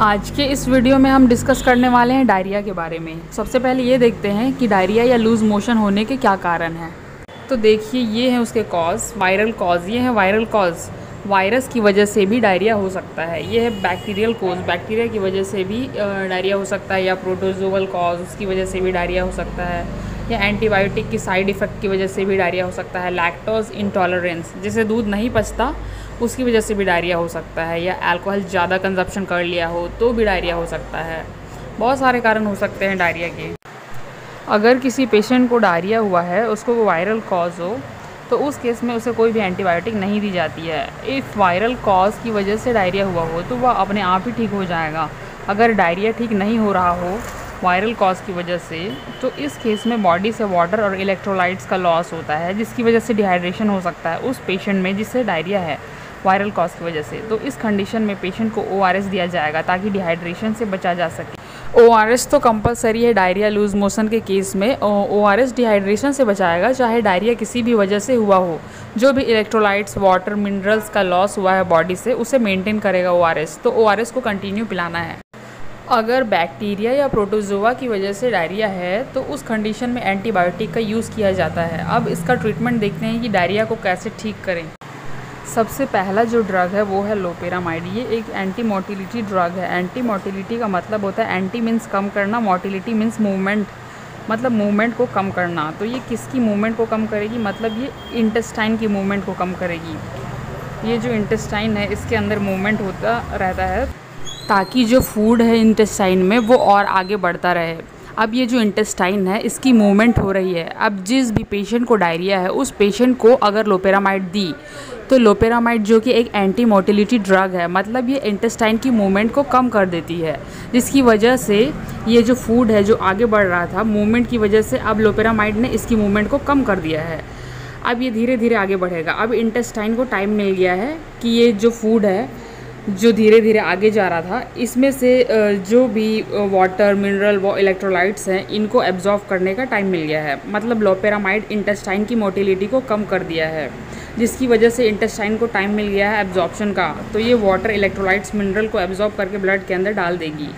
आज के इस वीडियो में हम डिस्कस करने वाले हैं डायरिया के बारे में। सबसे पहले ये देखते हैं कि डायरिया या लूज़ मोशन होने के क्या कारण हैं। तो देखिए, ये हैं उसके कॉज वायरल कॉज ये है वायरल कॉज वायरस की वजह से भी डायरिया हो सकता है। ये है बैक्टीरियल कोज बैक्टीरिया की वजह से भी डायरिया हो सकता है या प्रोटोजोवल कॉज उसकी वजह से भी डायरिया हो सकता है। या एंटीबायोटिक की साइड इफ़ेक्ट की वजह से भी डायरिया हो सकता है। लैक्टोज इंटॉलरेंस जिसे दूध नहीं पचता उसकी वजह से भी डायरिया हो सकता है या अल्कोहल ज़्यादा कंजप्शन कर लिया हो तो भी डायरिया हो सकता है। बहुत सारे कारण हो सकते हैं डायरिया के। अगर किसी पेशेंट को डायरिया हुआ है, उसको वायरल कॉज हो तो उस केस में उसे कोई भी एंटीबायोटिक नहीं दी जाती है। इफ़ वायरल कॉज की वजह से डायरिया हुआ हो तो वह अपने आप ही ठीक हो जाएगा। अगर डायरिया ठीक नहीं हो रहा हो वायरल कॉज की वजह से तो इस केस में बॉडी से वाटर और इलेक्ट्रोलाइट्स का लॉस होता है, जिसकी वजह से डिहाइड्रेशन हो सकता है उस पेशेंट में जिससे डायरिया है। वायरल कॉज की वजह से। तो इस कंडीशन में पेशेंट को ओआरएस दिया जाएगा ताकि डिहाइड्रेशन से बचा जा सके। ओआरएस तो कंपलसरी है डायरिया लूज मोशन के केस में। ओ आर डिहाइड्रेशन से बचाएगा, चाहे डायरिया किसी भी वजह से हुआ हो। जो भी इलेक्ट्रोलाइट्स वाटर मिनरल्स का लॉस हुआ है बॉडी से, उसे मेंटेन करेगा ओआरएस तो ओआरएस को कंटिन्यू पिलाना है। अगर बैक्टीरिया या प्रोटोजोआ की वजह से डायरिया है तो उस कंडीशन में एंटीबायोटिक का यूज़ किया जाता है। अब इसका ट्रीटमेंट देखते हैं कि डायरिया को कैसे ठीक करें। सबसे पहला जो ड्रग है वो है लोपेरामाइड ये एक एंटी मोटिलिटी ड्रग है। एंटी मोटिलिटी का मतलब होता है एंटी मीन्स कम करना मोटिलिटी मीन्स मूवमेंट मतलब मूवमेंट को कम करना। तो ये किसकी मूवमेंट को कम करेगी? मतलब ये इंटेस्टाइन की मूवमेंट को कम करेगी। ये जो इंटेस्टाइन है, इसके अंदर मूवमेंट होता रहता है ताकि जो फ़ूड है इंटेस्टाइन में वो और आगे बढ़ता रहे। अब ये जो इंटेस्टाइन है, इसकी मूवमेंट हो रही है। अब जिस भी पेशेंट को डायरिया है, उस पेशेंट को अगर लोपेरामाइड दी तो लोपेरामाइड जो कि एक एंटी मोटिलिटी ड्रग है मतलब ये इंटेस्टाइन की मूवमेंट को कम कर देती है। जिसकी वजह से ये जो फ़ूड है, जो आगे बढ़ रहा था मूवमेंट की वजह से अब लोपेरामाइड ने इसकी मूवमेंट को कम कर दिया है। अब ये धीरे धीरे आगे बढ़ेगा। अब इंटेस्टाइन को टाइम मिल गया है कि ये जो फ़ूड है जो धीरे धीरे आगे जा रहा था, इसमें से जो भी वाटर मिनरल व इलेक्ट्रोलाइट्स हैं, इनको एब्जॉर्व करने का टाइम मिल गया है। मतलब लोपेरामाइड इंटेस्टाइन की मोटिलिटी को कम कर दिया है, जिसकी वजह से इंटेस्टाइन को टाइम मिल गया है एब्जॉर्प्शन का। तो ये वाटर इलेक्ट्रोलाइट्स मिनरल को एब्जॉर्ब करके ब्लड के अंदर डाल देगी।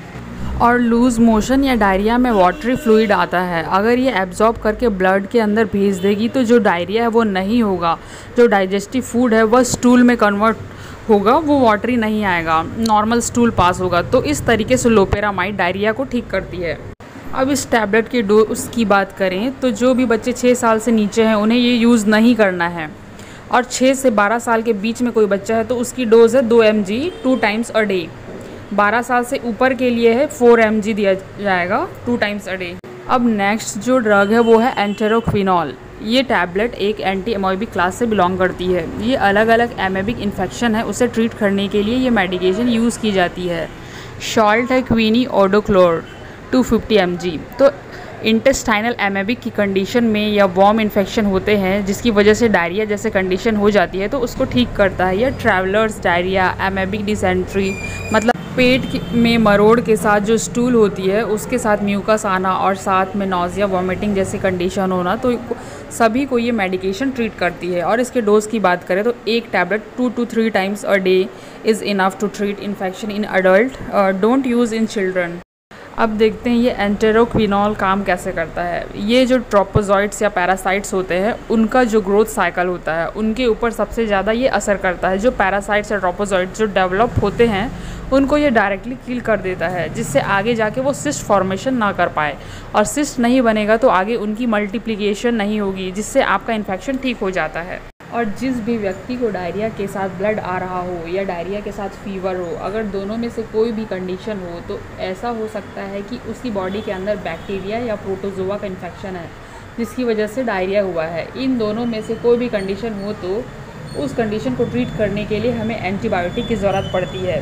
और लूज़ मोशन या डायरिया में वाटरी फ्लूड आता है। अगर ये एब्जॉर्ब करके ब्लड के अंदर भेज देगी तो जो डायरिया है वो नहीं होगा। जो डाइजेस्टिव फ़ूड है वह स्टूल में कन्वर्ट होगा, वो वाटरी नहीं आएगा। नॉर्मल स्टूल पास होगा। तो इस तरीके से लोपेरामाइड डायरिया को ठीक करती है। अब इस टैबलेट के डोज की बात करें तो जो भी बच्चे छः साल से नीचे हैं, उन्हें ये यूज़ नहीं करना है। और छः से बारह साल के बीच में कोई बच्चा है तो उसकी डोज़ है दो M G two times a day बारह साल से ऊपर के लिए है फोर एम जी दिया जाएगा टू टाइम्स अ डे अब नेक्स्ट जो ड्रग है, वो है एंटेरोक्विनॉल ये टैबलेट एक एंटी एमोबिक क्लास से बिलोंग करती है। ये अलग अलग एमेबिक इन्फेक्शन है, उसे ट्रीट करने के लिए ये मेडिकेशन यूज़ की जाती है। शॉल्ट है क्वीनी ओडोक्लोर 250 फिफ्टी तो इंटेस्टाइनल एमेबिक की कंडीशन में या वॉम इन्फेक्शन होते हैं, जिसकी वजह से डायरिया जैसे कंडीशन हो जाती है तो उसको ठीक करता है। या ट्रैवलर्स डायरिया एमेबिक डिसेंट्री मतलब पेट में मरोड़ के साथ जो स्टूल होती है, उसके साथ म्यूकस आना और साथ में नोज़िया वॉमिटिंग जैसी कंडीशन होना तो सभी को ये मेडिकेशन ट्रीट करती है। और इसके डोज की बात करें तो एक tablet two two three times a day is enough to treat infection in adult don't use in children अब देखते हैं ये एंटेरोक्विनॉल काम कैसे करता है। ये जो ट्रोपोजॉइट्स या पैरासाइट्स होते हैं, उनका जो ग्रोथ साइकिल होता है, उनके ऊपर सबसे ज़्यादा ये असर करता है। जो पैरासाइट्स या ट्रोपोजॉइट्स जो डेवलप होते हैं उनको ये डायरेक्टली किल कर देता है, जिससे आगे जाके वो सिस्ट फॉर्मेशन ना कर पाए। और सिस्ट नहीं बनेगा तो आगे उनकी मल्टीप्लिकेशन नहीं होगी, जिससे आपका इन्फेक्शन ठीक हो जाता है। और जिस भी व्यक्ति को डायरिया के साथ ब्लड आ रहा हो या डायरिया के साथ फीवर हो, अगर दोनों में से कोई भी कंडीशन हो तो ऐसा हो सकता है कि उसकी बॉडी के अंदर बैक्टीरिया या प्रोटोजोआ का इन्फेक्शन है, जिसकी वजह से डायरिया हुआ है। इन दोनों में से कोई भी कंडीशन हो तो उस कंडीशन को ट्रीट करने के लिए हमें एंटीबायोटिक की ज़रूरत पड़ती है।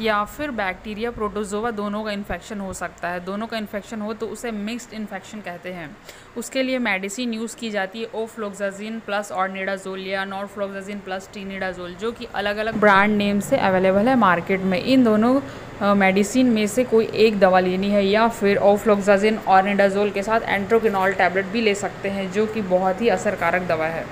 या फिर बैक्टीरिया प्रोटोजोवा दोनों का इन्फेक्शन हो सकता है। दोनों का इन्फेक्शन हो तो उसे मिक्स्ड इन्फेक्शन कहते हैं। उसके लिए मेडिसिन यूज़ की जाती है ओफ्लोक्साजिन प्लस और निडाजोल या नॉर्फ्लोक्साजिन प्लस टीनिडाजोल जो कि अलग अलग ब्रांड नेम से अवेलेबल है मार्केट में। इन दोनों मेडिसिन में से कोई एक दवा लेनी है या फिर ओफ्लोक्साजिन और निडाजोल के साथ एंट्रोकिनॉल टैबलेट भी ले सकते हैं, जो कि बहुत ही असरकारक दवा है।